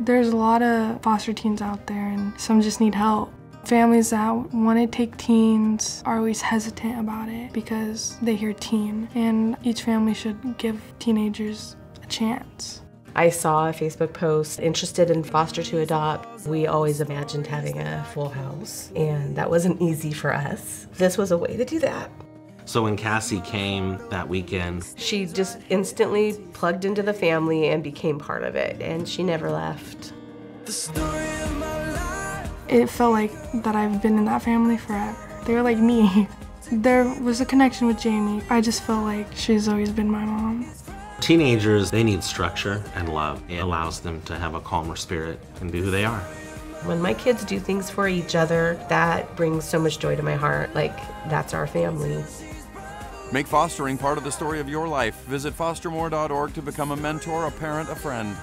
There's a lot of foster teens out there and some just need help. Families that want to take teens are always hesitant about it because they hear teen, and each family should give teenagers a chance. I saw a Facebook post interested in foster to adopt. We always imagined having a full house, and that wasn't easy for us. This was a way to do that. So when Cassie came that weekend, She just instantly plugged into the family and became part of it, and she never left. It felt like that I've been in that family forever. They were like me. There was a connection with Jamie. I just felt like she's always been my mom. teenagers, they need structure and love. It allows them to have a calmer spirit and be who they are. When my kids do things for each other, that brings so much joy to my heart. Like, that's our family. Make fostering part of the story of your life. Visit fostermore.org to become a mentor, a parent, a friend.